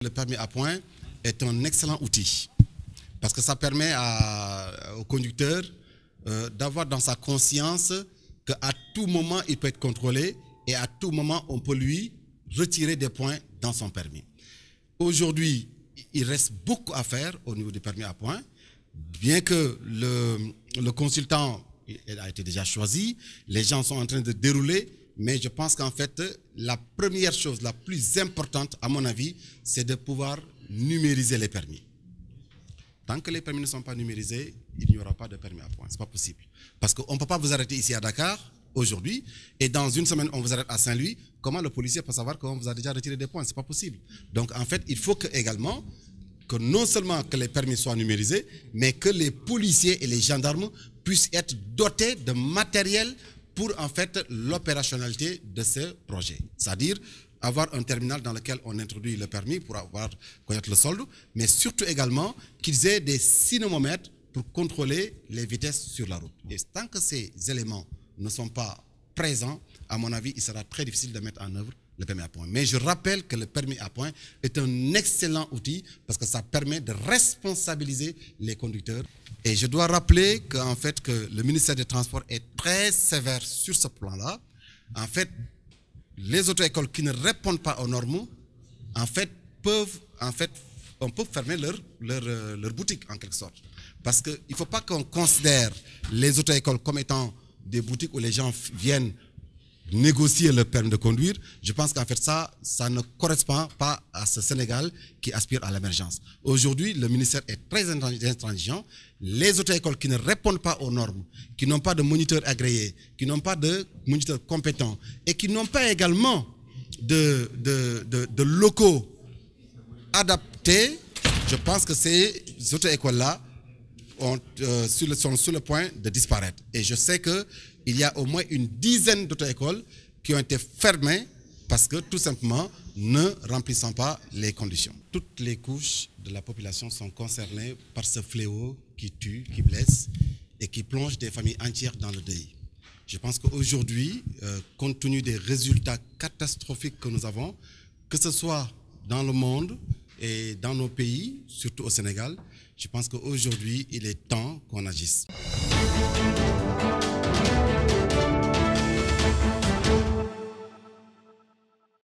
le permis à point est un excellent outil parce que ça permet au conducteur euh, d'avoir dans sa conscience qu'à tout moment il peut être contrôlé et à tout moment on peut lui retirer des points dans son permis. Aujourd'hui, il reste beaucoup à faire au niveau du permis à point, bien que le consultant a été déjà choisi, les gens sont en train de dérouler, mais je pense qu'en fait, la première chose, la plus importante, à mon avis, c'est de pouvoir numériser les permis. Tant que les permis ne sont pas numérisés, il n'y aura pas de permis à point. Ce n'est pas possible. Parce qu'on ne peut pas vous arrêter ici à Dakar aujourd'hui et dans une semaine on vous arrête à Saint-Louis. Comment le policier peut savoir qu'on vous a déjà retiré des points? Ce n'est pas possible. Donc en fait, il faut que également que non seulement que les permis soient numérisés, mais que les policiers et les gendarmes puissent être dotés de matériel pour en fait l'opérationnalité de ce projet. C'est-à-dire avoir un terminal dans lequel on introduit le permis pour avoir connaître le solde, mais surtout également qu'ils aient des cinémomètres pour contrôler les vitesses sur la route. Et tant que ces éléments ne sont pas présents, à mon avis, il sera très difficile de mettre en œuvre le permis à point. Mais je rappelle que le permis à point est un excellent outil parce que ça permet de responsabiliser les conducteurs. Et je dois rappeler qu'en fait, que le ministère des Transports est très sévère sur ce plan-là. En fait, les auto-écoles qui ne répondent pas aux normes, en fait, peuvent, en fait, on peut fermer leur, leur, euh, leur boutique en quelque sorte. Parce qu'il ne faut pas qu'on considère les auto-écoles comme étant des boutiques où les gens viennent négocier le permis de conduire, je pense qu'en fait ça, ça ne correspond pas à ce Sénégal qui aspire à l'émergence. Aujourd'hui, le ministère est très intransigeant. Les auto-écoles qui ne répondent pas aux normes, qui n'ont pas de moniteur agréé, qui n'ont pas de moniteur compétent et qui n'ont pas également de locaux adaptés, je pense que ces auto-écoles-là euh, sont sur le point de disparaître. Et je sais qu'il y a au moins une dizaine d'auto-écoles qui ont été fermées parce que tout simplement ne remplissant pas les conditions. Toutes les couches de la population sont concernées par ce fléau qui tue, qui blesse et qui plonge des familles entières dans le deuil. Je pense qu'aujourd'hui, euh, compte tenu des résultats catastrophiques que nous avons, que ce soit dans le monde et dans nos pays, surtout au Sénégal, je pense qu'aujourd'hui, il est temps qu'on agisse.